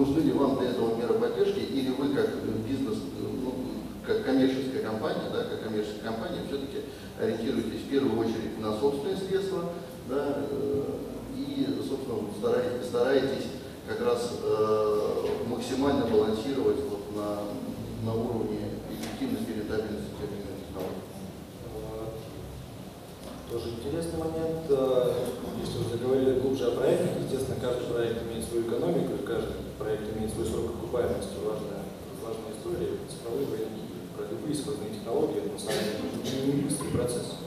нужны ли вам для этого меры поддержки, или вы как бизнес, ну, как коммерческая компания, да, как коммерческая компания, все-таки ориентируетесь в первую очередь на собственные средства, да, э, и, собственно, стараетесь, стараетесь как раз э, максимально балансировать вот на, на уровне эффективности и рентабельности тех или иных технологий. Тоже интересный момент. Э, если вы заговорили глубже о проектах, естественно, каждый проект имеет свою экономику, и каждый проект имеет свой срок окупаемости. Важная, важная история. Цифровые военные про любые сквозные технологии, это на самом деле быстрый процесс.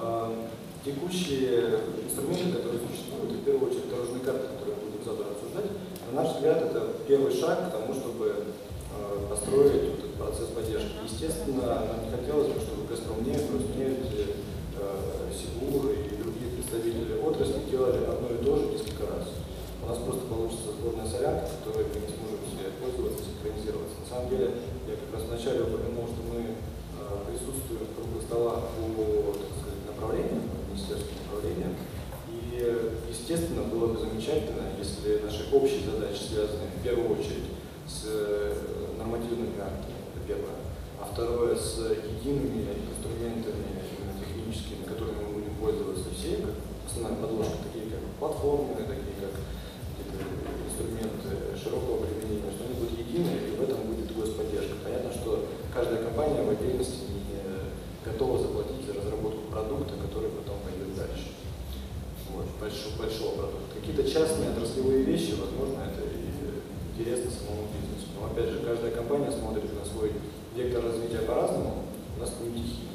Э, текущие инструменты, которые существуют, в первую очередь дорожные карты, которые мы будем завтра обсуждать, на наш взгляд, это первый шаг к тому, чтобы э, построить этот процесс поддержки. Естественно, нам не хотелось бы, чтобы Газпромнефть, Роснефть, Э, Сигур и другие представители отрасли делали одно и то же несколько раз. У нас просто получится сборная солянка, которой мы не сможем все пользоваться, синхронизироваться. На самом деле, я как раз вначале упомянул, что мы э, присутствуем в круглых столах по направлениям, министерским направлениям. И, естественно, было бы замечательно, если наши общие задачи связаны в первую очередь с э, нормативными актами, это первое, а второе с едиными инструментами которыми мы будем пользоваться все, как основная подложка, такие как платформы, такие как инструменты широкого применения, что они будут едины, и в этом будет господдержка. Понятно, что каждая компания в отдельности не готова заплатить за разработку продукта, который потом пойдет дальше. Вот, большого, большого продукта. Какие-то частные отраслевые вещи, возможно, это интересно самому бизнесу. Но опять же, каждая компания смотрит на свой вектор развития по-разному. У нас не тихий.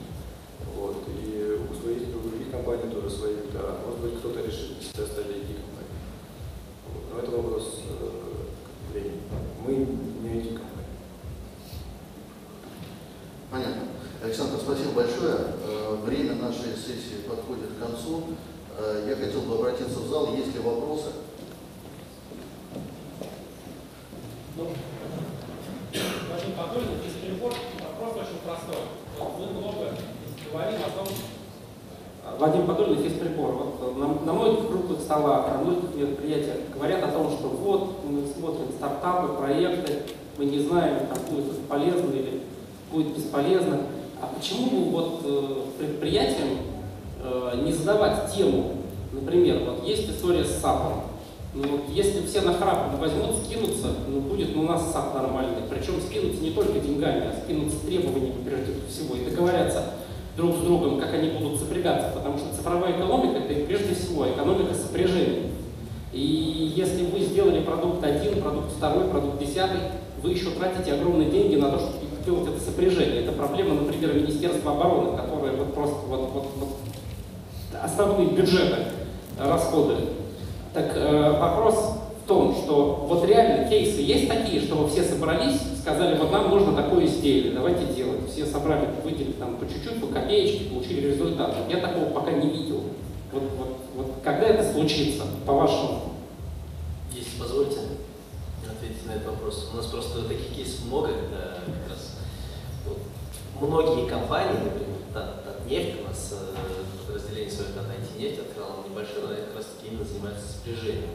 Вот. И у своих у других тоже свои вектора. Может быть, кто-то решит стать IT-компанией. Вот. Но это вопрос э, времени. Мы не IT-компания. Понятно. Александр, спасибо большое. Э, время нашей сессии подходит к концу. Э, я хотел бы обратиться в зал. Есть ли вопросы? Ну, очень подробно, без перебор, вопрос очень простой. Вот мы много говорим о том, Вадим Подольный, физприбор. Вот на, на многих круглых столах, на многих мероприятиях говорят о том, что вот мы смотрим стартапы, проекты, мы не знаем, там будет полезно или будет бесполезно. А почему бы вот э, предприятиям э, не задавать тему, например, вот есть история с САПом. Ну, вот если все на храп возьмут, скинутся, ну, будет ну, у нас SAP нормальный. Причем скинутся не только деньгами, а скинутся требованиями прежде всего и договорятся друг с другом, как они будут сопрягаться, потому что цифровая экономика – это прежде всего экономика сопряжения. И если вы сделали продукт один, продукт второй, продукт десятый, вы еще тратите огромные деньги на то, чтобы делать это сопряжение. Это проблема, например, Министерства обороны, которое вот просто вот, вот, вот основные бюджеты расходует. Так э, вопрос в том, что вот реально кейсы есть такие, что все собрались, сказали, вот нам нужно такое изделие, давайте делать. Все собрали, выделили там по чуть-чуть, по копеечке, получили результат. Я такого пока не видел. Вот, вот, вот когда это случится, по-вашему? Если позволите ответить на этот вопрос. У нас просто таких кейсов много, когда как раз вот, многие компании, например, Татнефть, у нас э, подразделение свое Татнефть открыло небольшое, но как раз таки именно занимается спряжением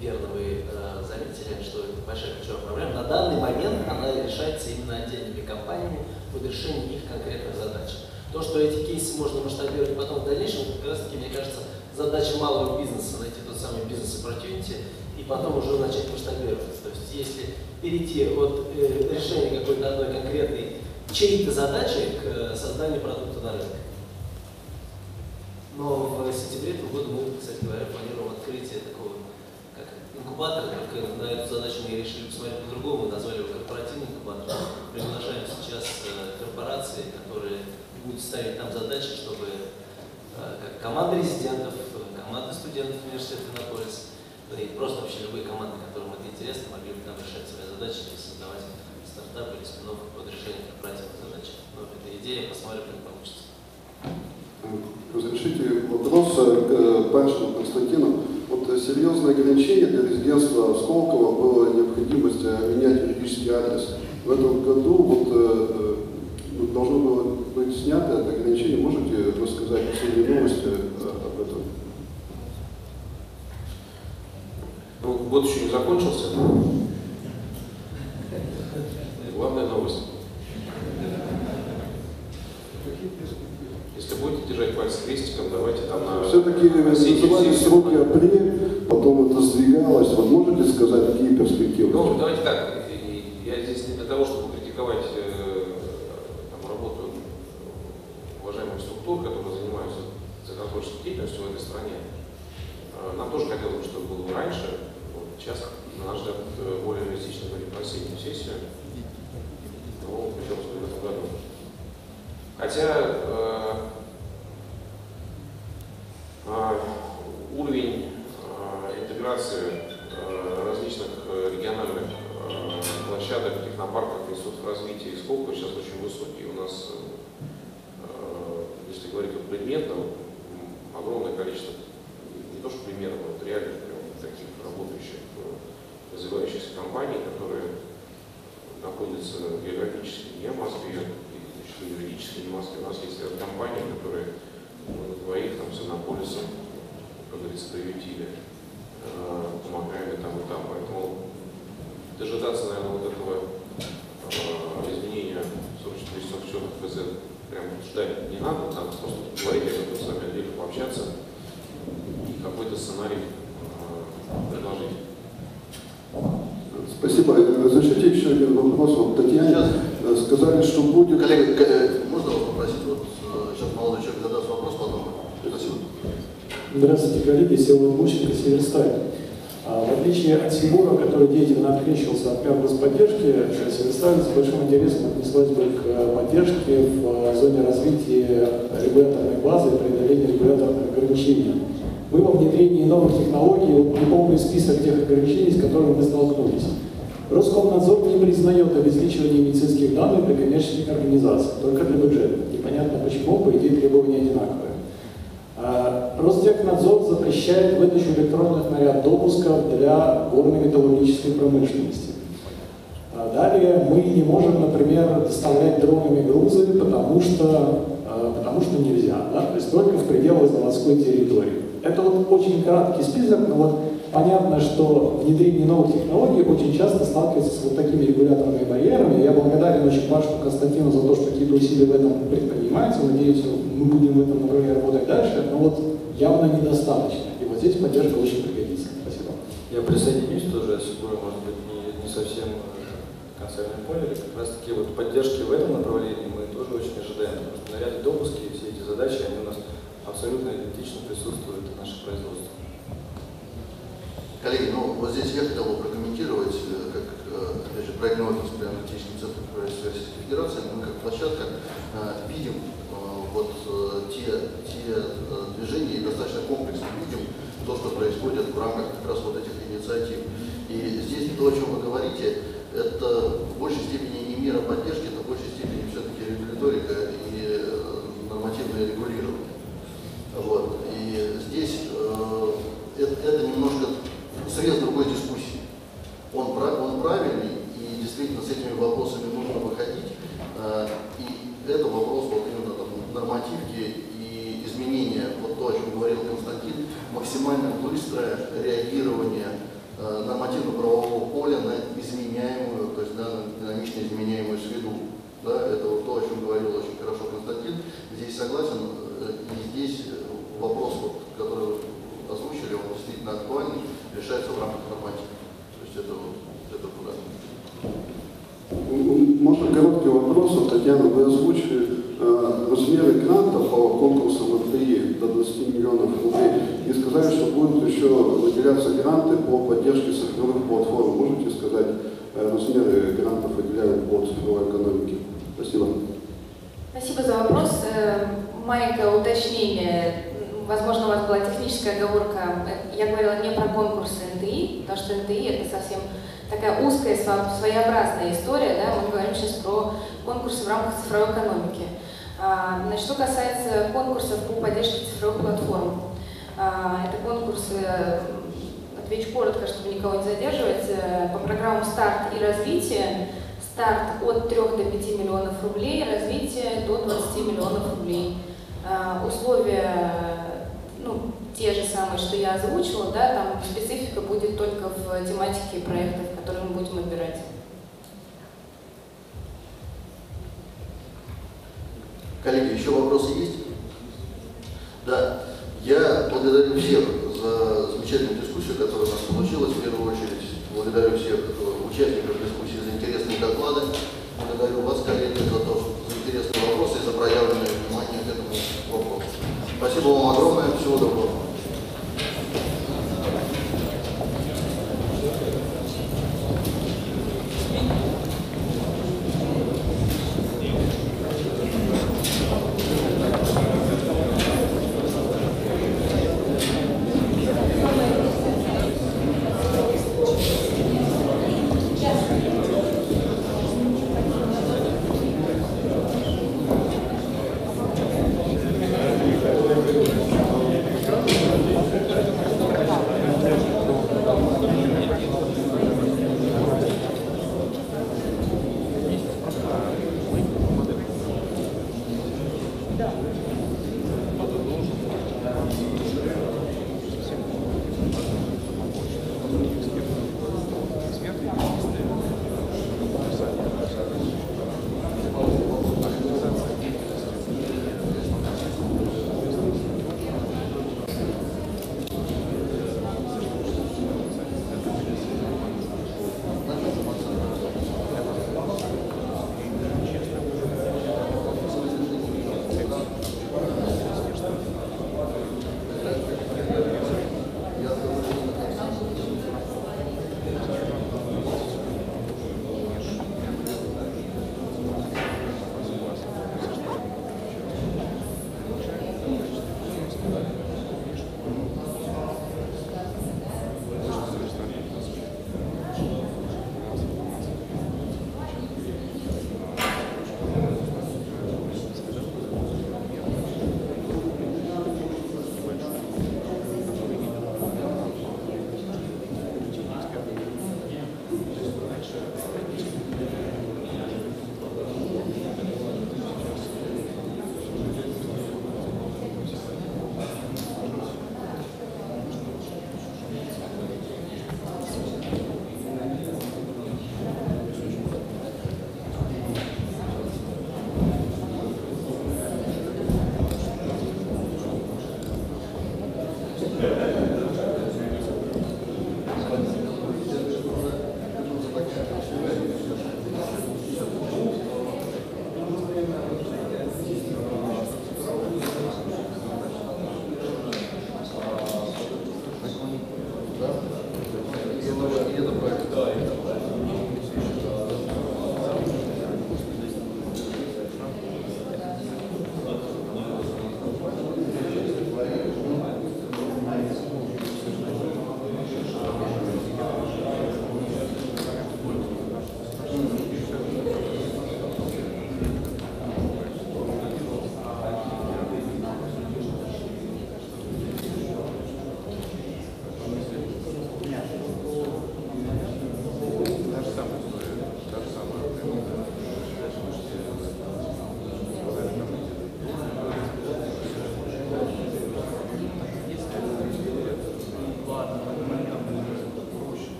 верно вы э, заметили, что это большая ключевая проблема. На данный момент она решается именно отдельными компаниями под решением их конкретных задач. То, что эти кейсы можно масштабировать потом в дальнейшем, как раз таки, мне кажется, задача малого бизнеса найти тот самый бизнес-opportunity и потом уже начать масштабировать. То есть если перейти от э, решения какой-то одной конкретной чьей-то задачи к э, созданию продукта на рынке. Но в сентябре этого года мы, кстати говоря, планируем открытие такого инкубатор, только на эту задачу мы решили посмотреть по-другому, назвали его корпоративный инкубатор. Приглашаем сейчас э, корпорации, которые будут ставить там задачи, чтобы э, как команда резидентов, команда студентов университета Иннополис, и просто вообще любые команды, которым это интересно, могли бы там решать свои задачи и создавать стартапы или спинов под решение корпоративных задач. Но это идея, посмотрим, как получится. Разрешите вопрос к Паншину Константину. Вот э, серьезное ограничение для резидентства Сколково было необходимость э, менять юридический адрес. В этом году э, вот должно было быть снято это ограничение. Можете рассказать последние новости об этом? Ну, год еще не закончился. Главная новость. Если будете держать пальцы крестиком, давайте там на... Все-таки называли сроки апреля сдвигалось. Вот можете сказать, какие перспективы? Ну, давайте так, я здесь не для того, чтобы критиковать э, там, работу уважаемых структур, которые занимаются законотворческой деятельностью в этой стране. Э, Нам тоже хотелось бы, чтобы было раньше. Вот сейчас, на наш взгляд, э, более реалистично говорить про осеннюю сессию. Ну, причем в этом году. Хотя э, э, уровень э, интеграции э, различных э, региональных э, площадок, технопарков, институтов развития и Сколково сейчас очень высокий. У нас, э, если говорить о предметном, м, огромное количество, не то что примеров, но это реально прям таких работающих, э, развивающихся компаний, которые находятся географически не в Москве, и еще юридически не в Москве. У нас есть ряд компаний, которые ну, на двоих там с Иннополисом, приютили, э, помогали там и там. Поэтому дожидаться, наверное, вот этого э, изменения 44 ФЗ прям ждать не надо, надо просто говорить об этом с вами отдельно пообщаться и какой-то сценарий э, предложить. Спасибо. Разрешите еще один вопрос. Вот Татьяне Сейчас. э, сказали, что будет... Коллеги, к- э, можно попросить, вот э, сейчас молодой человек задаст вопрос. Здравствуйте, коллеги. Всеволод Лущенко, Северсталь. А, В отличие от Сибура, который деятельно открещивался от мер господдержки, Северсталь с большим интересом отнеслась бы к э, поддержке в э, зоне развития регуляторной базы и преодоления регуляторных ограничений. Мы во внедрении новых технологий, вот неполный список тех ограничений, с которыми мы столкнулись. Роскомнадзор не признает обезличивание медицинских данных для коммерческих организаций, только для бюджета. Непонятно почему, по идее требования одинаковые. Ростехнадзор запрещает выдачу электронных наряд допусков для горно-металлургической промышленности. А Далее мы не можем, например, доставлять дронами грузы, потому что, а, потому что нельзя, да? то есть только в пределах заводской территории. Это вот очень краткий список, но вот понятно, что внедрение новых технологий очень часто сталкивается с вот такими регуляторными барьерами. Я благодарен очень Пашу Константину за то, что какие-то усилия в этом предпринимаются. Надеюсь, мы будем в этом направлении работать дальше, но вот явно недостаточно. И вот здесь поддержка очень пригодится. Спасибо. Я присоединюсь тоже, Сигура, может быть, не, не совсем конца меня поняли. Как раз таки вот поддержки в этом направлении мы тоже очень ожидаем, потому что наряды допуски и все эти задачи, они у нас абсолютно идентично присутствуют в нашем производстве. Коллеги, ну вот здесь я хотел бы прокомментировать, э, как, э, опять же, проектный офис при аналитическом центре правительства Российской Федерации, мы как площадка э, видим э, вот э, те, те э, движения и достаточно комплексно видим то, что происходит в рамках как раз вот этих инициатив. И здесь то, о чем вы говорите, это в большей степени не мера поддержки, это в большей степени все-таки регуляторика и э, нормативное регулирование. Вот. И здесь э, это, это немножко срез другой дискуссии. Он, прав- он правильный, и действительно с этими вопросами нужно выходить. Э, и это вопрос вот именно там, нормативки и изменения, вот то, о чем говорил Константин, максимально быстрое реагирование э, нормативно-правового поля на изменяемую, то есть на динамично изменяемую среду. Да, это вот то, о чем говорил очень хорошо Константин. Здесь согласен, э, и здесь э, вопрос, вот, который вы озвучили, он действительно актуальный, решается в рамках норматива. То есть это вот это куда. Можно короткий вопрос, Татьяна, вы озвучили размеры гранта по конкурсам РТИ до 20 миллионов рублей и сказали, что будут еще выделяться гранты по поддержке цифровых платформ. Можете сказать, э, размеры грантов выделяют по цифровой экономике? Спасибо. Спасибо за вопрос. Э, Маленькое уточнение. Возможно, у вас была техническая оговорка. Я говорила не про конкурсы НТИ, потому что НТИ это совсем такая узкая, сво- своеобразная история. Да? Мы говорим сейчас про конкурсы в рамках цифровой экономики. А, Значит, что касается конкурсов по поддержке цифровых платформ. А, Это конкурсы, отвечу коротко, чтобы никого не задерживать, э, по программам «Старт» и «Развитие». Старт от 3 до 5 миллионов рублей, развитие до 20 миллионов рублей. А, Условия ну, те же самые, что я озвучила, да, там специфика будет только в тематике проектов, которые мы будем отбирать. Коллеги, еще вопросы есть? благодарю всех за замечательную дискуссию, которая у нас получилась. В первую очередь благодарю